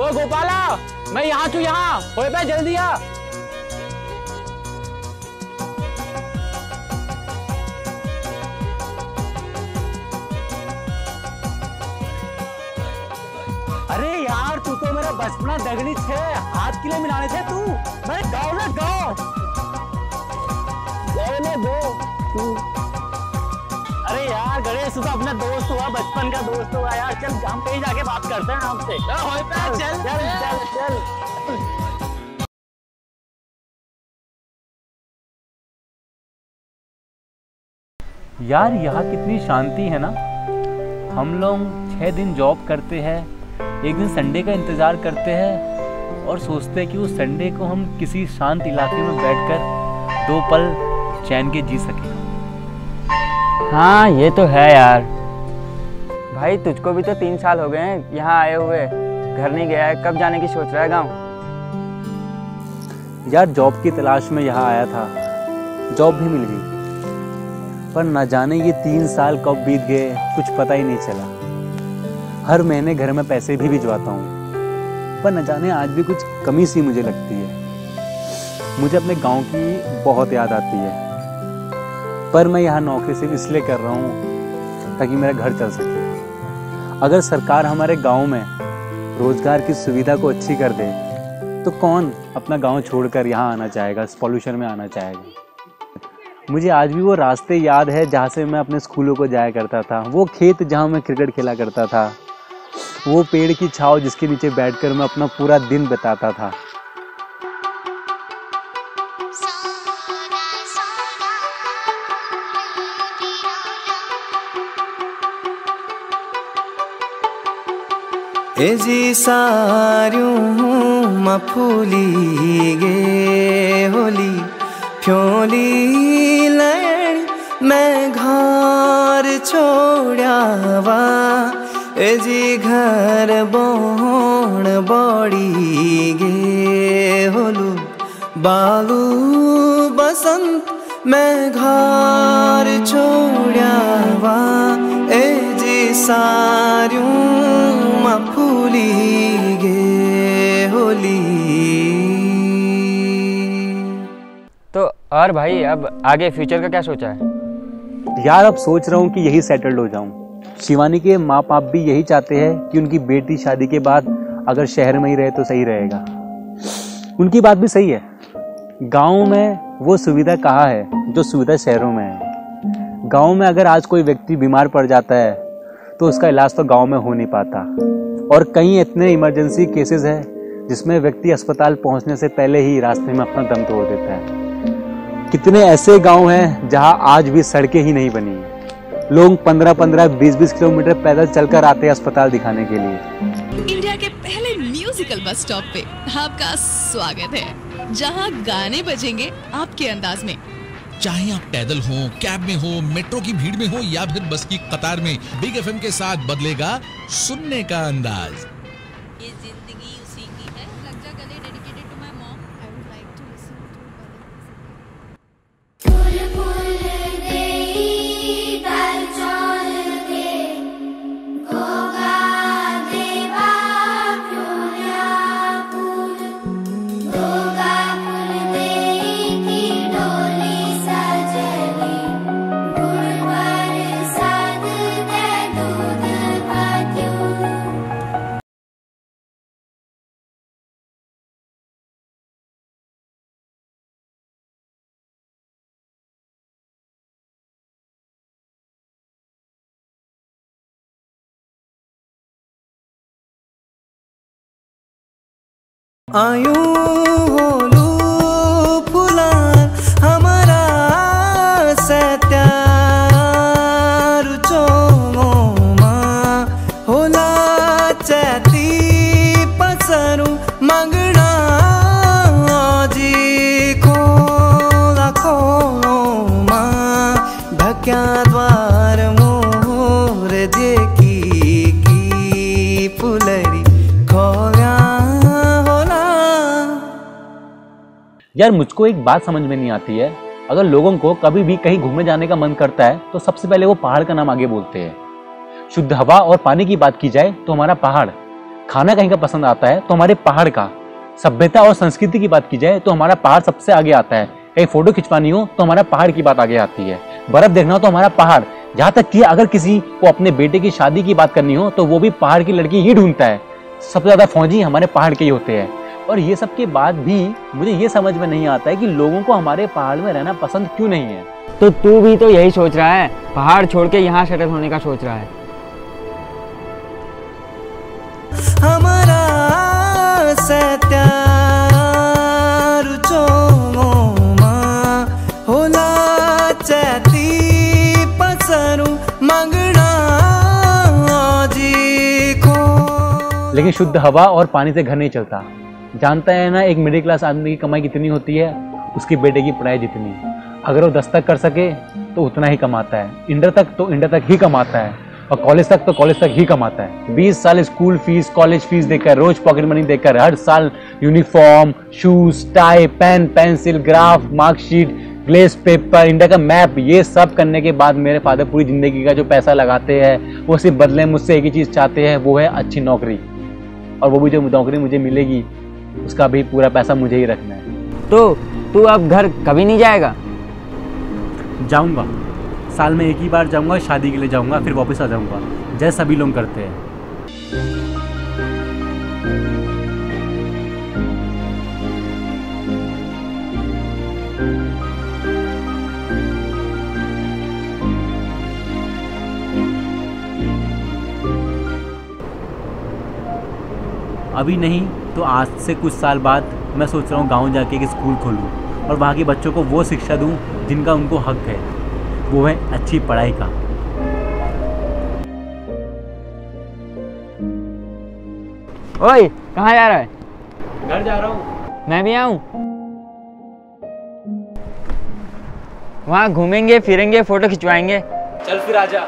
ओ, गोपाला, मैं यहाँ छू यहाँ। पे जल्दी आ। अरे यार, तू तो मेरा बचपना दगड़ी छे। हाथ किलो मिलाने थे तू। मैं गाँव में गाँव। दो तू अरे यार गणेश तू तो अपना दोस्त हुआ बचपन का दोस्त हुआ यार। चल हम कहीं जाके बात करते हैं आपसे चल चल चल चल। यार यहाँ कितनी शांति है ना। हम लोग छः दिन जॉब करते हैं एक दिन संडे का इंतज़ार करते हैं और सोचते हैं कि उस संडे को हम किसी शांत इलाके में बैठकर दो पल चैन के जी सकें। हाँ ये तो है यार। भाई तुझको भी तो तीन साल हो गए हैं यहाँ आए हुए। घर नहीं गया है कब जाने की सोच रहा है गाँव? यार जॉब की तलाश में यहाँ आया था। जॉब भी मिल गई। पर न जाने ये तीन साल कब बीत गए कुछ पता ही नहीं चला। हर महीने घर में पैसे भी भिजवाता हूँ। पर न जाने आज भी कुछ कमी सी मुझे लगती है। मुझे अपने गाँव की बहुत याद आती है। पर मैं यहाँ नौकरी सिर्फ़ इसलिए कर रहा हूँ ताकि मेरा घर चल सके। अगर सरकार हमारे गाँव में रोज़गार की सुविधा को अच्छी कर दे तो कौन अपना गाँव छोड़कर यहाँ आना चाहेगा, इस पॉल्यूशन में आना चाहेगा? मुझे आज भी वो रास्ते याद है जहाँ से मैं अपने स्कूलों को जाया करता था। वो खेत जहाँ मैं क्रिकेट खेला करता था। वो पेड़ की छाव जिसके नीचे बैठकर मैं अपना पूरा दिन बिताता था। एजी सार्यूं म फूली गे होली, फ्योली लैण मैं घर छोड़्यावा एजी घर बोण बड़ी गे होलू, बालू बसंत मैं घर छोड़्यावा एजी सार्यूं फूली गे होली। तो और भाई अब आगे फ्यूचर का क्या सोचा है? यार अब सोच रहा हूँ कि यही सेटल्ड हो जाऊँ। शिवानी के माँ बाप भी यही चाहते हैं कि उनकी बेटी शादी के बाद अगर शहर में ही रहे तो सही रहेगा। उनकी बात भी सही है। गाँव में वो सुविधा कहाँ है जो सुविधा शहरों में है? गाँव में अगर आज कोई व्यक्ति बीमार पड़ जाता है तो उसका इलाज तो गाँव में हो नहीं पाता। और कई इतने इमरजेंसी केसेस है जिसमें व्यक्ति अस्पताल पहुँचने से पहले ही रास्ते में अपना दम तोड़ देता है। कितने ऐसे गाँव हैं जहाँ आज भी सड़कें ही नहीं बनी। लोग 15-15, 20-20 किलोमीटर पैदल चलकर आते हैं अस्पताल दिखाने के लिए। इंडिया के पहले म्यूजिकल बस स्टॉप पे आपका स्वागत है जहाँ गाने बजेंगे आपके अंदाज में। चाहे आप पैदल हो कैब में हो मेट्रो की भीड़ में हो या फिर बस की कतार में बिग एफएम के साथ बदलेगा सुनने का अंदाज। ये ज़िंदगी उसी की है। आयु होलू यार मुझको एक बात समझ में नहीं आती है। अगर लोगों को कभी भी कहीं घूमने जाने का मन करता है तो सबसे पहले वो पहाड़ का नाम आगे बोलते हैं। शुद्ध हवा और पानी की बात की जाए तो हमारा पहाड़। खाना कहीं का पसंद आता है तो हमारे पहाड़ का। सभ्यता और संस्कृति की बात की जाए तो हमारा पहाड़ सबसे आगे आता है। कहीं फ़ोटो खिंचवानी हो तो हमारा पहाड़ की बात आगे आती है। बर्फ़ देखना हो तो हमारा पहाड़। यहाँ तक कि अगर किसी को अपने बेटे की शादी की बात करनी हो तो वो भी पहाड़ की लड़की ही ढूंढता है। सबसे ज़्यादा फौजी हमारे पहाड़ के ही होते हैं। और ये सब के बाद भी मुझे ये समझ में नहीं आता है कि लोगों को हमारे पहाड़ में रहना पसंद क्यों नहीं है। तो तू भी तो यही सोच रहा है? पहाड़ छोड़ के यहाँ सेटल होने का सोच रहा है। हमारा सत्यारु चोमा होला चैती पसरु मंगना जी को। लेकिन शुद्ध हवा और पानी से घर नहीं चलता। जानता है ना, एक मिडिल क्लास आदमी की कमाई कितनी होती है, उसकी बेटे की पढ़ाई जितनी अगर वो दस तक कर सके तो उतना ही कमाता है। इंटर तक तो इंटर तक ही कमाता है। और कॉलेज तक तो कॉलेज तक ही कमाता है। 20 साल स्कूल फ़ीस कॉलेज फ़ीस देकर, रोज पॉकेट मनी देकर, हर साल uniform shoes tie pen pencil graph marksheet glace paper India का मैप ये सब करने के बाद मेरे फादर पूरी ज़िंदगी का जो पैसा लगाते हैं, वो सिर्फ़ बदले मुझसे एक ही चीज़ चाहते हैं, वो है अच्छी नौकरी। और वो भी जो नौकरी मुझे मिलेगी उसका भी पूरा पैसा मुझे ही रखना है। तो तू अब घर कभी नहीं जाएगा? जाऊँगा। साल में एक ही बार जाऊँगा शादी के लिए जाऊँगा फिर वापस आ जाऊँगा। जैसे सभी लोग करते हैं। अभी नहीं तो आज से कुछ साल बाद मैं सोच रहा हूँ गाँव जाके एक स्कूल खोलूँ और वहाँ के बच्चों को वो शिक्षा दूँ जिनका उनको हक है। वो है अच्छी पढ़ाई का। ओए कहाँ जा रहा है? घर जा रहा हूँ। मैं भी आऊँ? वहाँ घूमेंगे फिरेंगे फ़ोटो खिंचवाएँगे। चल फिर आजा।